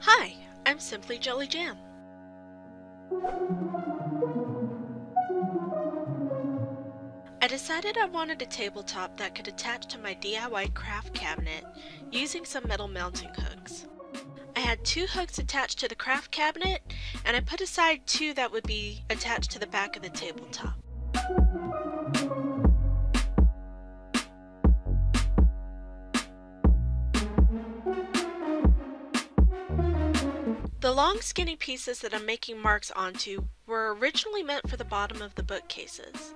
Hi, I'm Simply Jelly Jam. I decided I wanted a tabletop that could attach to my DIY craft cabinet using some metal mounting hooks. I had two hooks attached to the craft cabinet and I put aside two that would be attached to the back of the tabletop. The long skinny pieces that I'm making marks onto were originally meant for the bottom of the bookcases,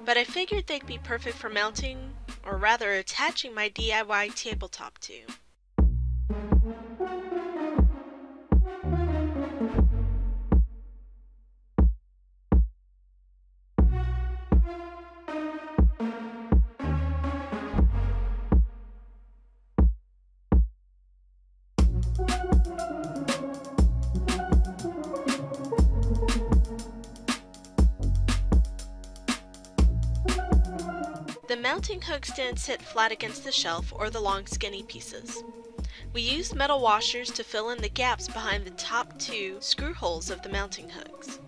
but I figured they'd be perfect for mounting, or rather attaching my DIY tabletop to. The mounting hooks didn't sit flat against the shelf or the long skinny pieces. We used metal washers to fill in the gaps behind the top two screw holes of the mounting hooks.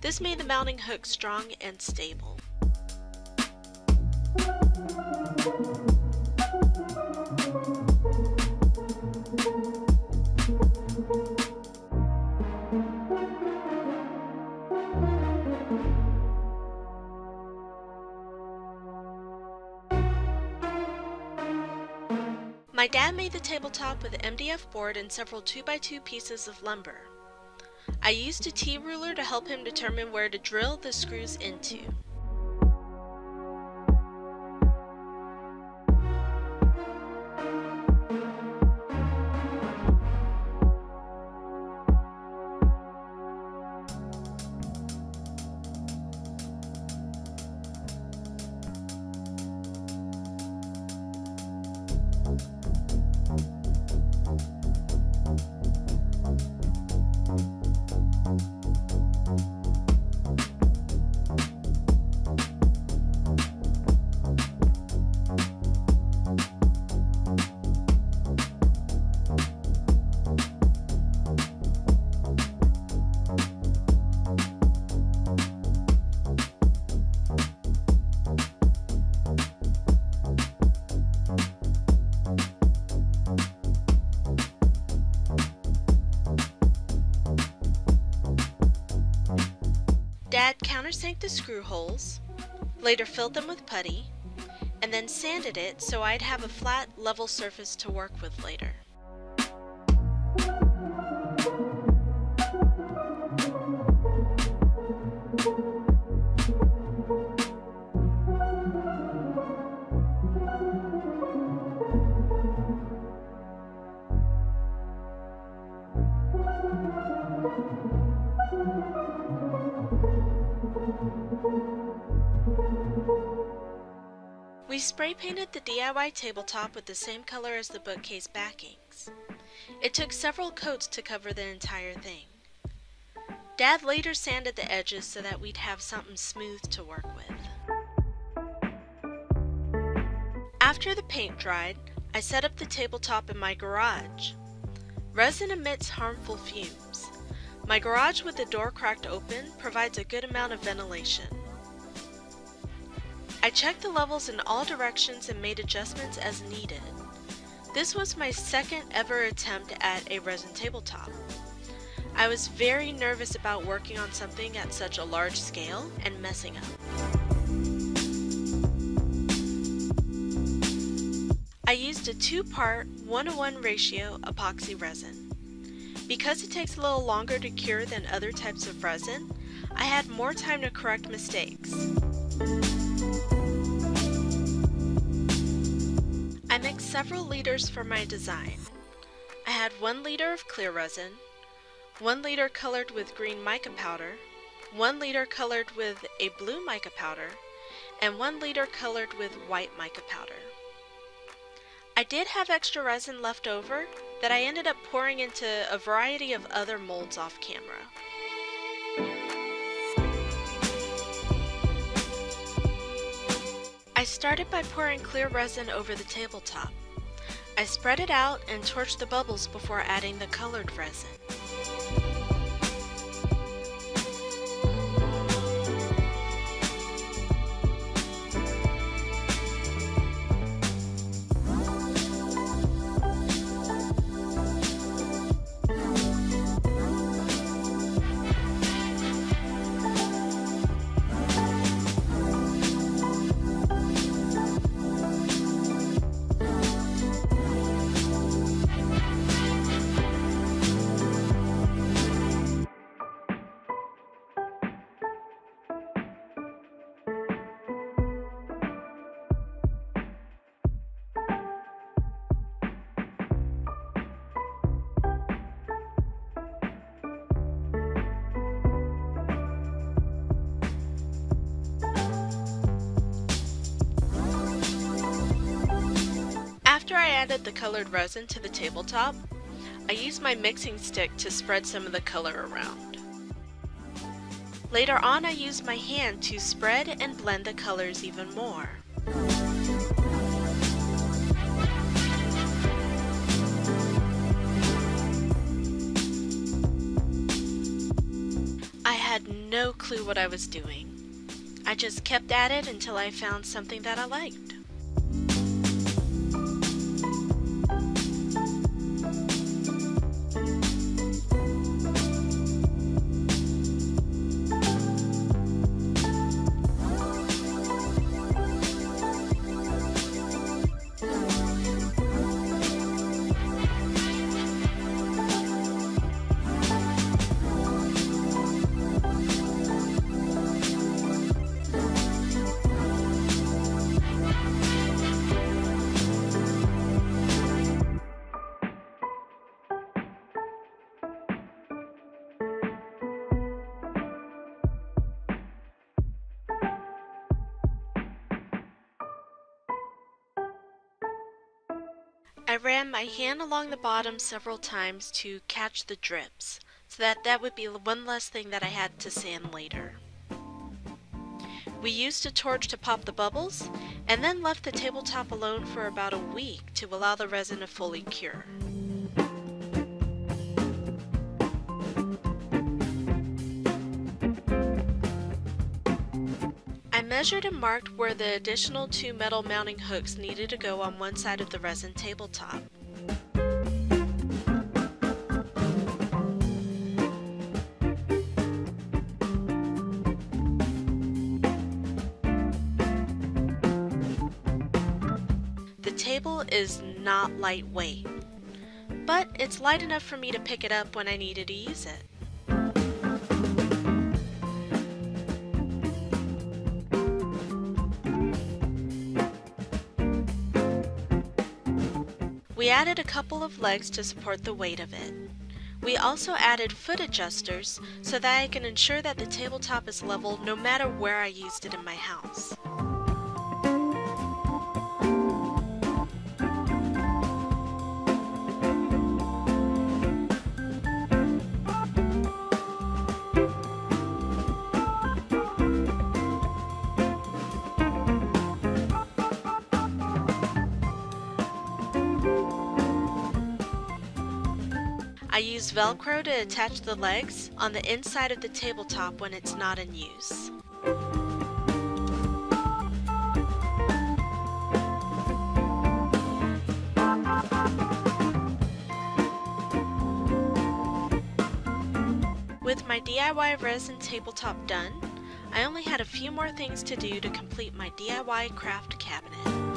This made the mounting hook strong and stable. My dad made the tabletop with MDF board and several 2x2 pieces of lumber. I used a T-ruler to help him determine where to drill the screws into. Screw holes, later filled them with putty, and then sanded it so I'd have a flat, level surface to work with later. Spray painted the DIY tabletop with the same color as the bookcase backings. It took several coats to cover the entire thing. Dad later sanded the edges so that we'd have something smooth to work with. After the paint dried, I set up the tabletop in my garage. Resin emits harmful fumes. My garage with the door cracked open provides a good amount of ventilation. I checked the levels in all directions and made adjustments as needed. This was my second ever attempt at a resin tabletop. I was very nervous about working on something at such a large scale and messing up. I used a two-part 1-to-1 ratio epoxy resin. Because it takes a little longer to cure than other types of resin, I had more time to correct mistakes. Several liters for my design. I had one liter of clear resin, one liter colored with green mica powder, one liter colored with a blue mica powder, and one liter colored with white mica powder. I did have extra resin left over that I ended up pouring into a variety of other molds off camera. I I started by pouring clear resin over the tabletop. I spread it out and torched the bubbles before adding the colored resin. Added the colored resin to the tabletop, I used my mixing stick to spread some of the color around. Later on I used my hand to spread and blend the colors even more. I had no clue what I was doing. I just kept at it until I found something that I liked. I ran my hand along the bottom several times to catch the drips, so that that would be one less thing that I had to sand later. We used a torch to pop the bubbles, and then left the tabletop alone for about a week to allow the resin to fully cure. Measured and marked where the additional two metal mounting hooks needed to go on one side of the resin tabletop. The table is not lightweight, but it's light enough for me to pick it up when I needed to use it. We added a couple of legs to support the weight of it. We also added foot adjusters so that I can ensure that the tabletop is level no matter where I used it in my house. I use Velcro to attach the legs on the inside of the tabletop when it's not in use. With my DIY resin tabletop done, I only had a few more things to do to complete my DIY craft cabinet.